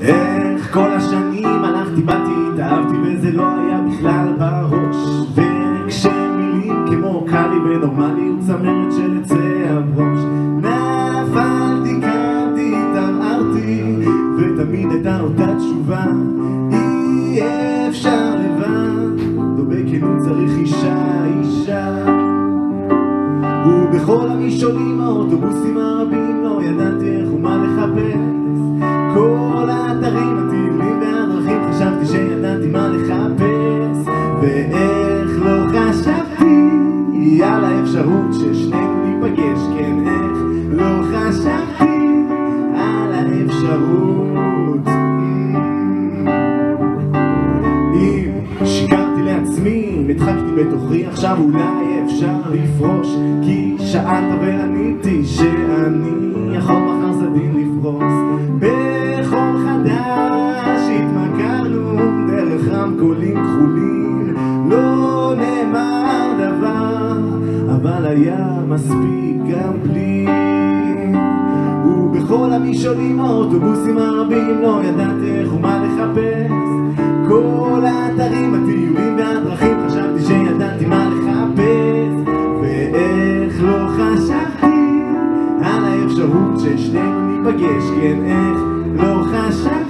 איך כל השנים הלכתי, באתי, התאהבתי וזה לא היה בכלל בראש. וכשמילים כמו קל לי ונורמלי וצמרת של עצי הברוש נפלתי, קמתי, התערערתי ותמיד הייתה אותה תשובה. אי אפשר לבד, בכנות צריך אישה, אישה. ובכל המשעולים האוטובוסים הרבים על האפשרות ששנינו ניפגש כן איך? לא חשבתי על האפשרות. אם שיקרתי לעצמי, הדחקתי בתוכי, עכשיו אולי אפשר לפרוש כי שאלת ועניתי שאני אבל היה מספיק גם בלי. ובכל המשעולים האוטובוסים הרבים לא ידעתי איך ומה לחפש. כל האתרים, הטיולים והדרכים חשבתי שידעתי מה לחפש. ואיך לא חשבתי על האפשרות ששנינו ניפגש כן איך לא חשבתי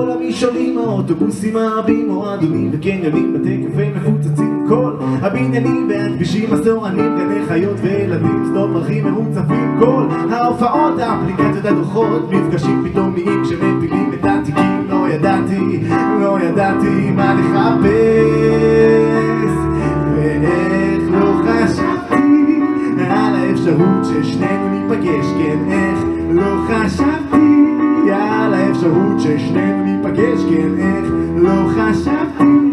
כל המשעולים, האוטובוסים הרבים, מועדונים וקניונים, בתי קפה מפוצצים, כל הבניינים והכבישים הסורנים, גני חיות וילדים, שדות דרכים מרוצפים, כל ההופעות, האפליקציות, הדוחות, מפגשים פתאומיים כשמפילים ניפגש, כן איך לא חשבתי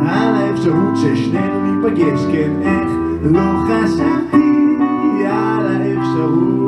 על האפשרות ששנינו ניפגש, כן איך לא חשבתי על האפשרות